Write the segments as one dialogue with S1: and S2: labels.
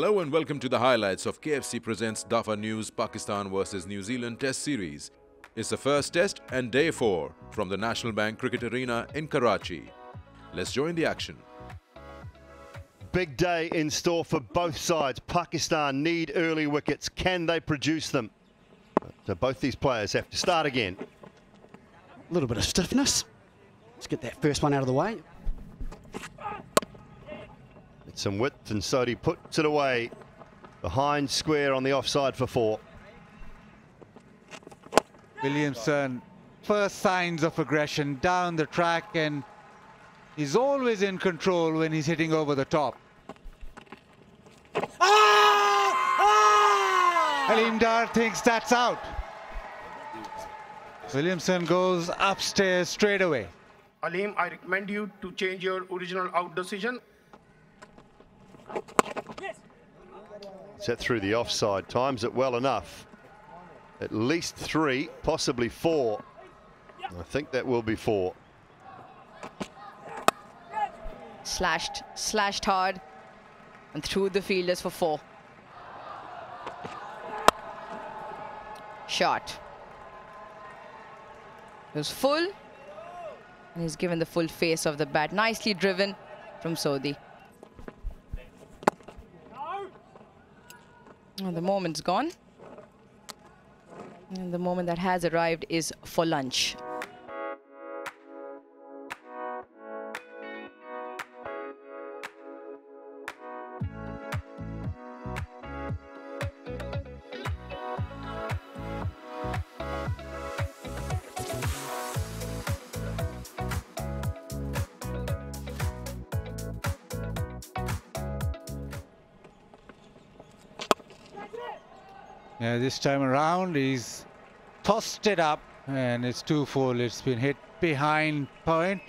S1: Hello and welcome to the highlights of KFC Presents Dafa News Pakistan vs New Zealand Test Series. It's the first test and day 4 from the National Bank Cricket Arena in Karachi. Let's join the action.
S2: Big day in store for both sides. Pakistan need early wickets. Can they produce them? So both these players have to start again.
S3: A little bit of stiffness. Let's get that first one out of the way.
S2: It's some width and Sodhi puts it away. Behind square on the offside for four.
S4: Williamson, first signs of aggression down the track and he's always in control when he's hitting over the top. Ah! Ah! Aleem Dar thinks that's out. Williamson goes upstairs straight away.
S5: Aleem, I recommend you to change your original out decision.
S2: Set through the offside, times it well enough. At least three, possibly four. I think that will be four.
S6: Slashed, slashed hard and through the fielders for four. Shot. It was full and he's given the full face of the bat. Nicely driven from Sodhi. The moment's gone. And the moment that has arrived is for lunch.
S4: Yeah, this time around he's tossed it up and it's too full. It's been hit behind point.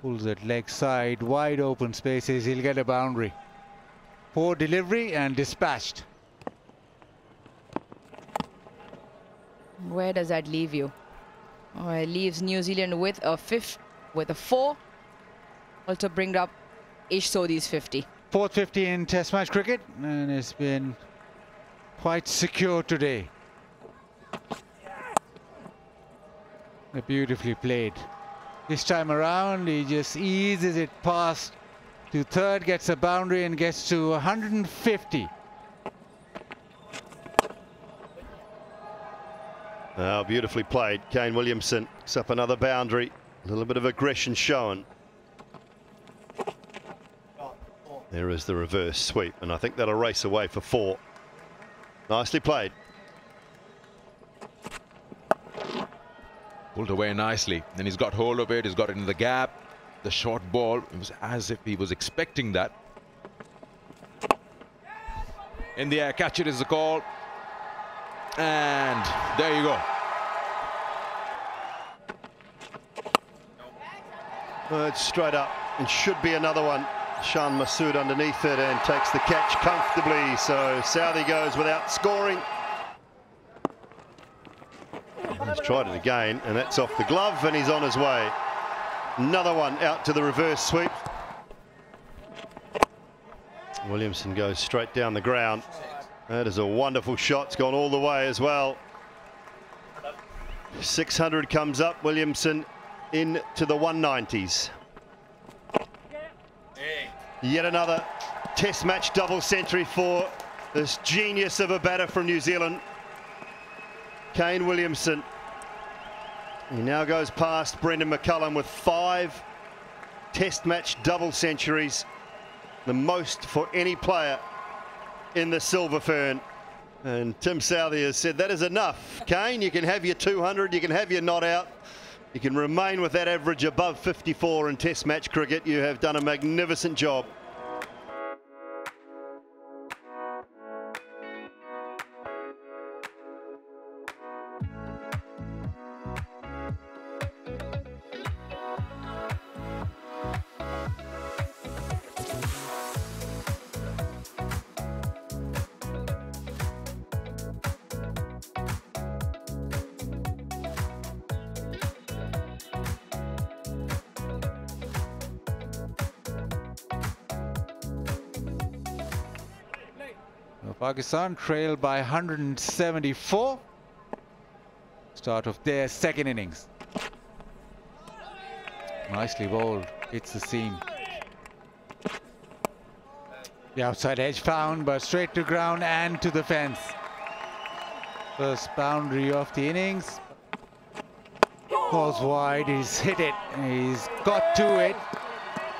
S4: Pulls it leg side, wide open spaces. He'll get a boundary. Poor delivery and dispatched.
S6: Where does that leave you? Oh, it leaves New Zealand with a fifth, with a four. Also bring up Ish Sodhi's 50.
S4: Fourth 50 in Test match cricket, and it's been quite secure today. Beautifully played. This time around, he just eases it past to third, gets a boundary and gets to 150.
S2: Oh, beautifully played. Kane Williamson up another boundary. A little bit of aggression shown. There is the reverse sweep, and I think that'll race away for four. Nicely played.
S1: Pulled away nicely. Then he's got hold of it. He's got it in the gap. The short ball. It was as if he was expecting that. In the air, catch it is the call. And there you go.
S2: Uh, it's straight up and should be another one. Shan Masood underneath it and takes the catch comfortably. So Southee goes without scoring. He's tried it again, and that's off the glove, and he's on his way. Another one out to the reverse sweep. Williamson goes straight down the ground. That is a wonderful shot. It's gone all the way as well. 600 comes up. Williamson into the 190s. Yet another test match double century for this genius of a batter from New Zealand. Kane Williamson. He now goes past Brendon McCullum with five test match double centuries. The most for any player in the Silver Fern. And Tim Southee has said that is enough. Kane, you can have your 200, you can have your not out. You can remain with that average above 54 in Test match cricket. You have done a magnificent job.
S4: Pakistan trail by 174. Start of their second innings. Nicely bowled. It's the seam. The outside edge found, but straight to ground and to the fence. First boundary of the innings. Falls wide, he's hit it, he's got to it.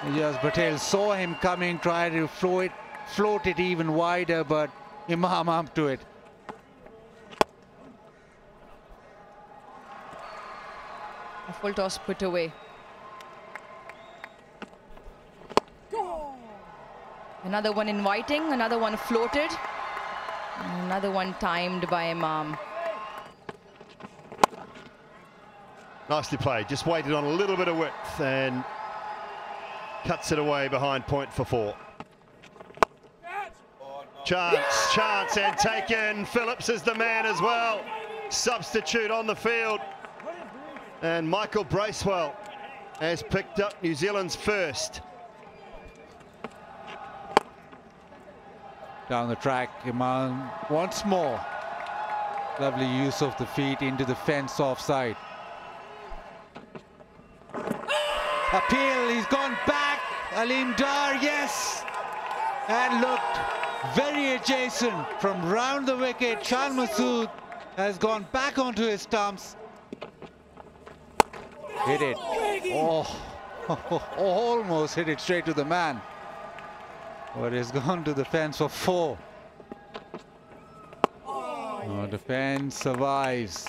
S4: Ajaz Patel saw him coming, tried to float it, float it even wider, but Imam up to it.
S6: A full toss put away. Another one inviting, another one floated. Another one timed by Imam.
S2: Nicely played. Just waited on a little bit of width and cuts it away behind point for four. Chance, chance and taken. Phillips is the man as well. Substitute on the field. And Michael Bracewell has picked up New Zealand's first.
S4: Down the track, Imam once more. Lovely use of the feet into the fence offside. Appeal, he's gone back. Aleem Dar, yes. And looked very adjacent from round the wicket. Shan Masood has gone back onto his stumps. Hit it. Oh, almost hit it straight to the man. But it's gone to the fence for four. Oh, the fence survives.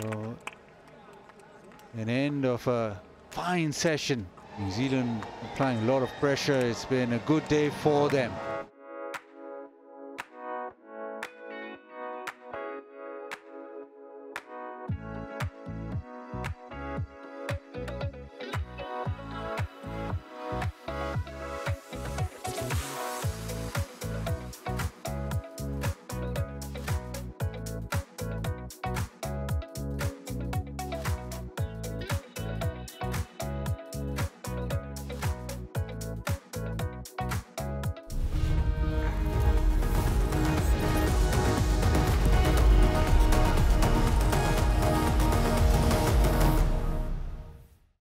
S4: So, an end of a fine session. New Zealand applying a lot of pressure. It's been a good day for them.